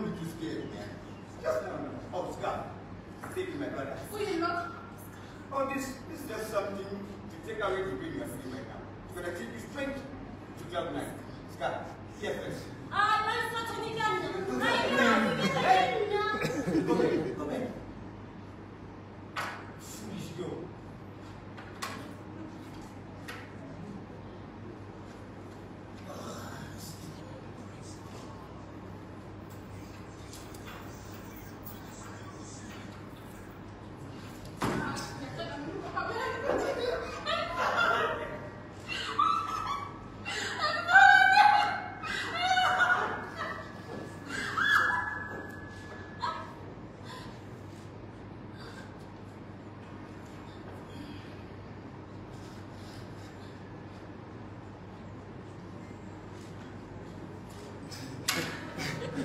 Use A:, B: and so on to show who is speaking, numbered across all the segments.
A: don't be too scared, man. Just no, no. Oh, Scar, take my brother.
B: Will you not?
A: Oh, this, this is just something to take away the pain you're feeling right now. It's gonna take you straight to cloud nine. Scar, here first.
B: Ah, let's not take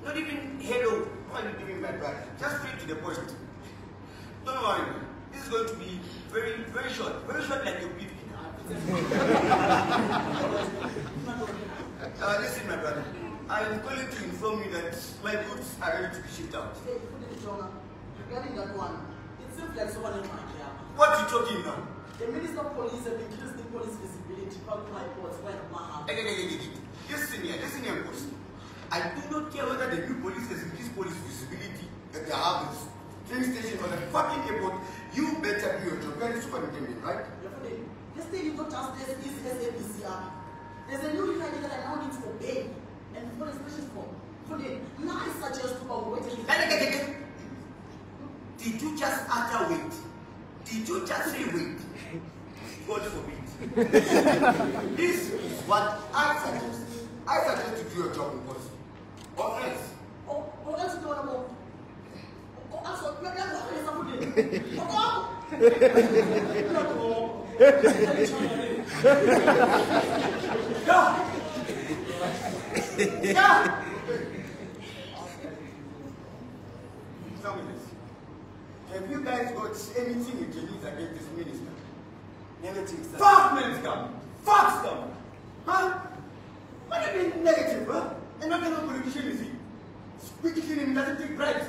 C: uyapala. Ndixelele ngakuba you should inform me during my working hours.
A: Superintendent Ngozi. Not even hello, why are you giving my brother? Just straight to the point. Don't worry. This is going to be very, very short. Very short like your baby. Uh, listen, my brother. I am calling to inform you that my goods are ready to be shipped out.
C: Hey, put it Jonah. Regarding that one, it seems like someone in my care.
A: What are you talking now?
C: The Minister of Police have increased the police visibility public reports by the Maham.
A: Hey, hey, hey, hey, hey. Listen here, listen here, boss. I do not care whether the new police has increased police visibility at the harbors, train station, or the fucking airport. You better do your job. You're the superintendent, right?
C: Yakuti, this thing is not just as easy as APCR. There's a new requirement that I now need to obey. And for the special form. For now I suggest to avoid it.
A: Did you just utter wait? Did you just say wait? God forbid. this is what I suggest. I suggest to do your job in policy. Or else.
C: Oh, oh, else you don't want to Oh, else, you have to say something. Oh,
A: Yeah. yeah. Tell me this. Have you guys got anything you can use against this minister?
D: Negative, sir.
A: Fuck minister! Fuck stuff! Huh? What do you mean negative, huh? And not a politician is he? To him doesn't take bribes.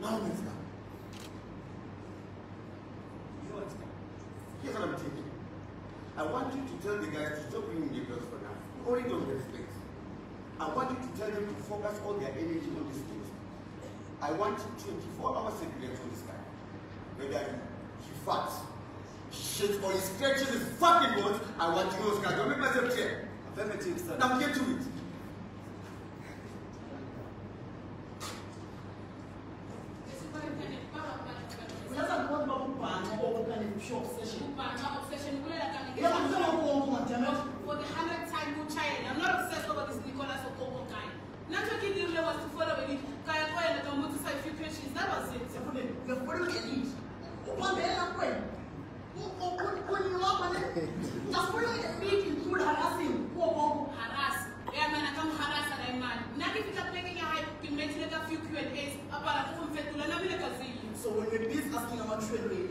A: Now, minister. You know what? Here's what I'm thinking. I want you to tell the guys to stop bringing the girls for now. You already don't respect. I want you to tell them to focus all their energy on this case. I want 24 hours surveillance on this guy. Whether he farts, shit, or he stretches his fucking words, I want to know this guy. Don't make myself clear.
D: Affirmative, sir.
A: Now get to it.
C: Kupanga
B: obsession
C: kwa kwa matema.
B: for the hundredth time you child. I'm not obsessed over this Nicholas Okobo guy. Nacho Kidile was to follow with it. Kaya Koya and Kamutu say a few questions. That was it.
C: Yakuti, yakuti elite. Kuni wapa ne. Yakuti elite include harassing.
B: Yeah, man, I come peke ya hype, kimechile ka few vile kazi.
C: So when we're busy asking about trade rate,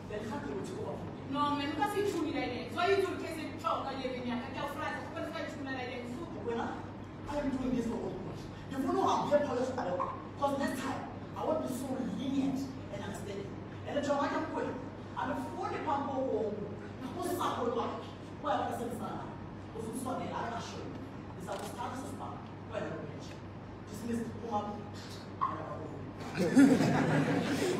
C: You're off the case.
B: I'm
C: over this case to Hati.
B: Come on, superintendent.
C: When I phone you, you're going to like that in this CCK. Then Hati will take over.
B: No, man, because he truly like that. So you do the case in talk and live in here. I tell friends, because I truly like that.
C: When I, I am doing this for what much. You will know I'm here polish at all. Because next time, I want to be so lenient and understanding. And the job I can quit. I'm a 40 pound go home. What's this I would like? Well, I said, son, what's this Sunday? I can show you. This I was starting to start. Well, I don't Dismiss the woman.